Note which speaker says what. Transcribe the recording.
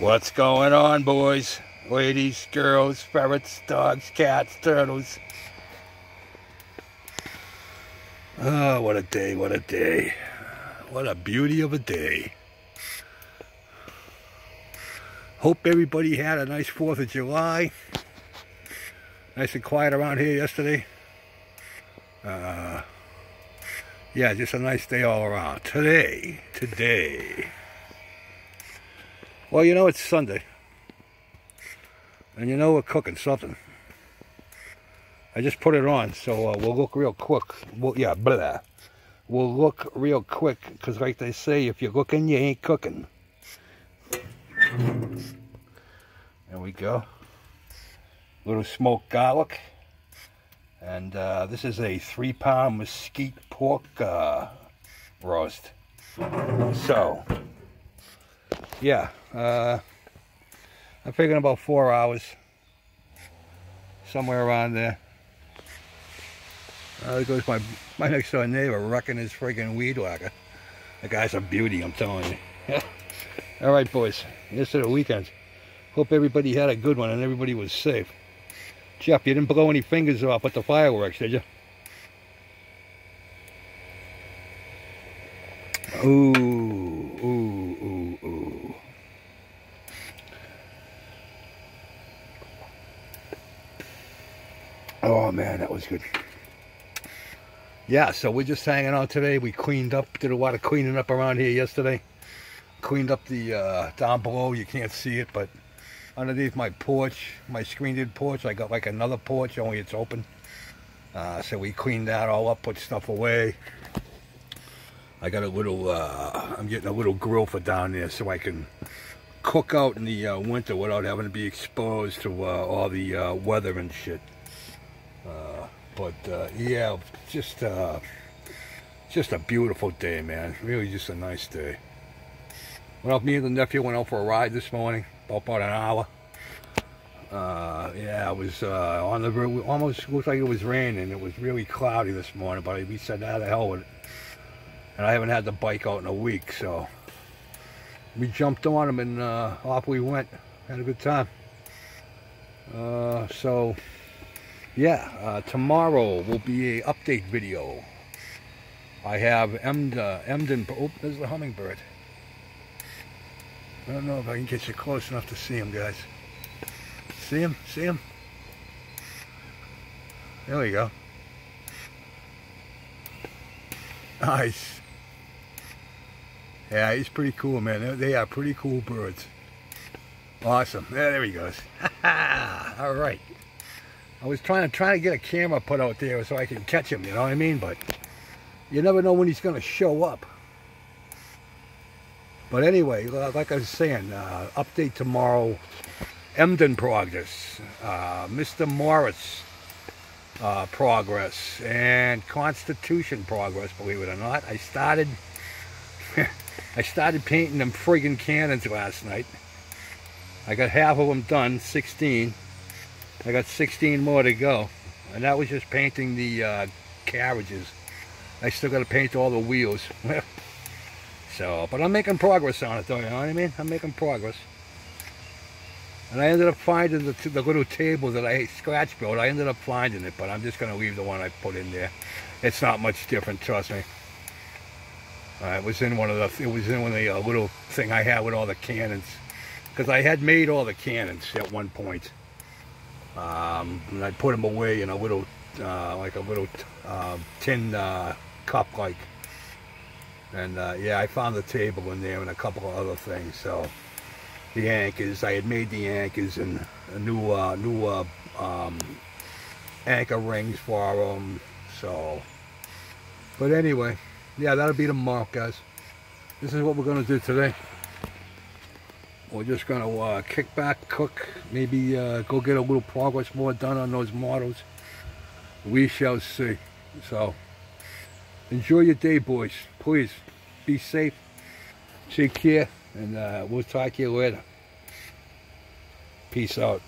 Speaker 1: What's going on, boys, ladies, girls, ferrets, dogs, cats, turtles? Oh, what a day, what a day. What a beauty of a day. Hope everybody had a nice 4th of July. Nice and quiet around here yesterday. Uh, yeah, just a nice day all around. Today, today. Well, you know it's Sunday. And you know we're cooking something. I just put it on, so uh, we'll look real quick. Well, yeah, blah. We'll look real quick, because like they say, if you're looking, you ain't cooking. There we go. Little smoked garlic. And uh, this is a three pound mesquite pork uh, roast. So, yeah, uh, I'm figuring about four hours, somewhere around there. Uh, there goes my, my next door neighbor wrecking his friggin' weed whacker. The guy's a beauty, I'm telling you. All right, boys, this is the weekend. Hope everybody had a good one and everybody was safe. Jeff, you didn't blow any fingers off with the fireworks, did you? Ooh, ooh, Oh man, that was good. Yeah, so we're just hanging out today. We cleaned up, did a lot of cleaning up around here yesterday. Cleaned up the, uh, down below, you can't see it, but underneath my porch, my screened porch. I got like another porch, only it's open. Uh, so we cleaned that all up, put stuff away. I got a little, uh, I'm getting a little grill for down there so I can cook out in the uh, winter without having to be exposed to uh, all the uh, weather and shit. Uh, but yeah, just just a beautiful day, man. Really just a nice day. Well, me and the nephew went out for a ride this morning about an hour. Uh, yeah, it was uh, on the almost looked like it was raining. It was really cloudy this morning, but we said, "How the hell with it?" And I haven't had the bike out in a week, so we jumped on them and uh, off we went. Had a good time. Uh, so, yeah, uh, tomorrow will be a update video. I have Emden. Emden. Oh, there's the hummingbird. I don't know if I can get you close enough to see him, guys. See him? See him? There we go. Nice. Yeah, he's pretty cool, man. They are pretty cool birds. Awesome. Yeah, there he goes. All right. I was trying to try to get a camera put out there so I can catch him, you know what I mean? But you never know when he's going to show up. But anyway, like I was saying, uh, update tomorrow. Emden progress, uh, Mr. Morris uh, progress, and Constitution progress. Believe it or not, I started. I started painting them friggin' cannons last night. I got half of them done, 16. I got 16 more to go, and that was just painting the uh, carriages. I still got to paint all the wheels. So, but I'm making progress on it though, you know what I mean? I'm making progress. And I ended up finding the, the little table that I scratch built. I ended up finding it, but I'm just going to leave the one I put in there. It's not much different, trust me. Uh, it was in one of the, it was in one of the uh, little thing I had with all the cannons. Because I had made all the cannons at one point. Um, and I put them away in a little, uh, like a little uh, tin uh, cup like and uh, yeah, I found the table in there and a couple of other things. So the anchors, I had made the anchors and a new uh, new uh, um, anchor rings for them. So, but anyway, yeah, that'll be tomorrow, guys. This is what we're gonna do today. We're just gonna uh, kick back, cook, maybe uh, go get a little progress more done on those models. We shall see. So. Enjoy your day, boys. Please, be safe. Take care, and uh, we'll talk to you later. Peace out.